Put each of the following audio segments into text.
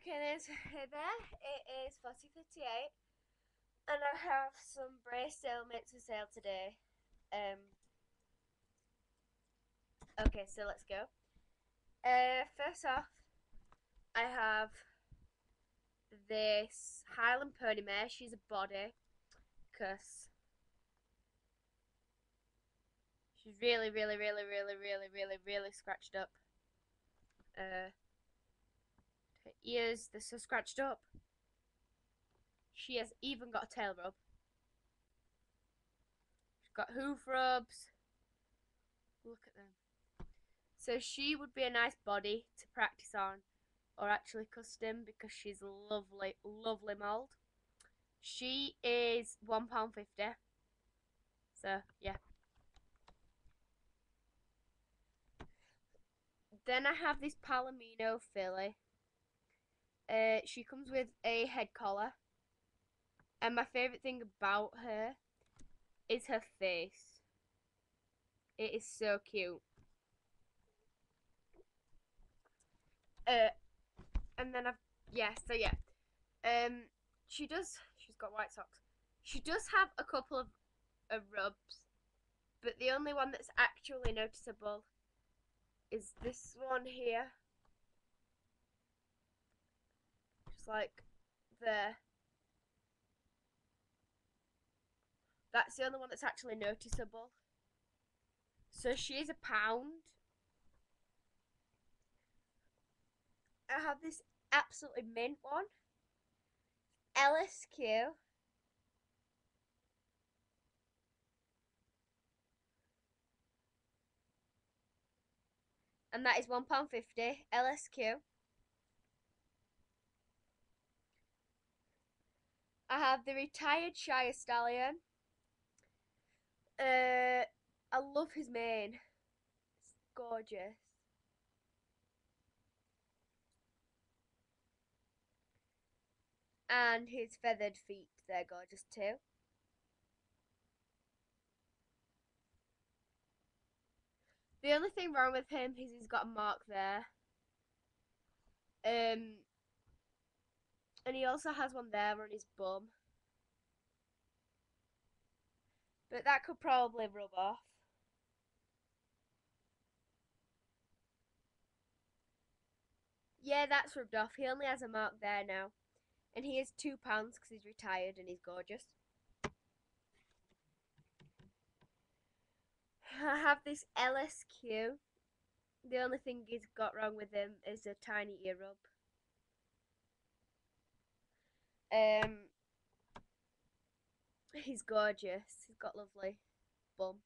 Okay, there's there. It is forty fifty eight, and I have some Breyer stablemates for sale today. Um. Okay, so let's go. Uh, first off, I have this Highland Pony Mare. She's a body, cause she's really, really, really, really, really, really, really scratched up. Uh, her ears, they're so scratched up. She has even got a tail rub. She's got hoof rubs. Look at them. So she would be a nice body to practice on or actually custom because she's lovely, lovely mould. She is £1.50. So, yeah. Then I have this Palomino filly. Uh, she comes with a head collar. And my favourite thing about her is her face. It is so cute. Uh, and then I've yeah, so yeah. Um, she does. She's got white socks. She does have a couple of, of rubs, but the only one that's actually noticeable is this one here. Just like there. That's the only one that's actually noticeable. So she's a pound. I have this absolutely mint one. LSQ. And that is £1.50. LSQ. I have the retired Shire Stallion. Uh, I love his mane. It's gorgeous. And his feathered feet, they're gorgeous too. The only thing wrong with him is he's got a mark there. Um, and he also has one there on his bum. But that could probably rub off. Yeah, that's rubbed off. He only has a mark there now. And he is two pounds because he's retired and he's gorgeous. I have this LSQ. The only thing he's got wrong with him is a tiny ear rub. Um, he's gorgeous. He's got lovely bum.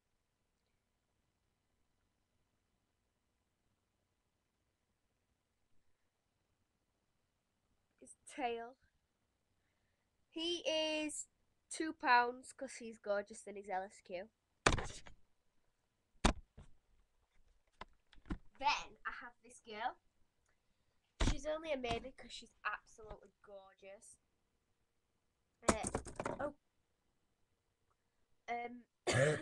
His tail. He is two pounds because he's gorgeous and he's LSQ. Then I have this girl. She's only a maybe because she's absolutely gorgeous. Uh, oh. Um.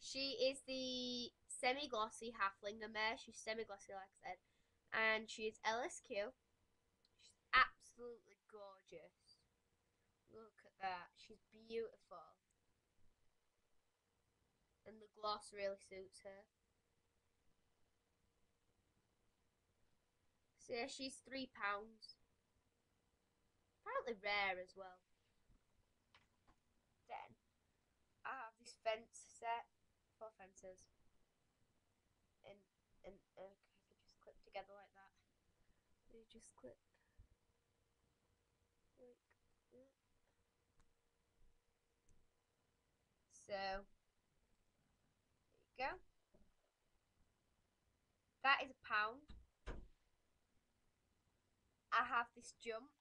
she is the semi-glossy Haflinger mare. She's semi-glossy, like I said, and she is LSQ. She's absolutely gorgeous. Look at that. She's beautiful. And the gloss really suits her. So yeah, she's three pounds. Apparently rare as well. Then I have this fence set, four fences. And and okay, they just clip together like that. They just clip like that. So there you go. That is a pound. I have this jump,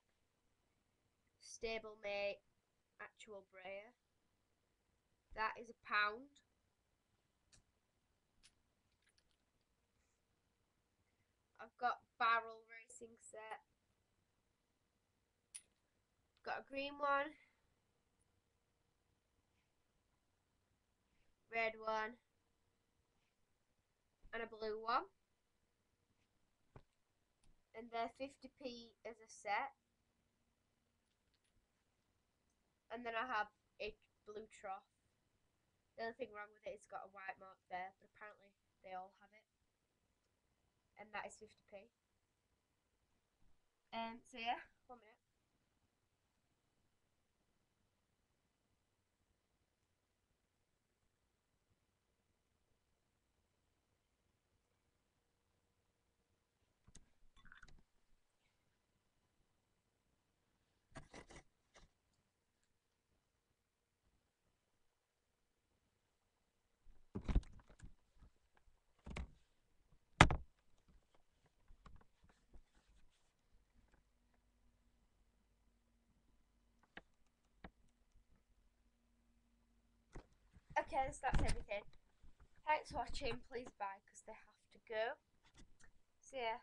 stablemate, actual Breyer. That is a pound. I've got barrel racing set. Got a green one. Red one. And a blue one. and they're 50p as a set. And then I have a blue trough. The only thing wrong with it is it's got a white mark there, but apparently they all have it. And that is 50p. Um, so yeah, one minute. Okay, that's everything. Thanks for watching. Please buy because they have to go. See ya.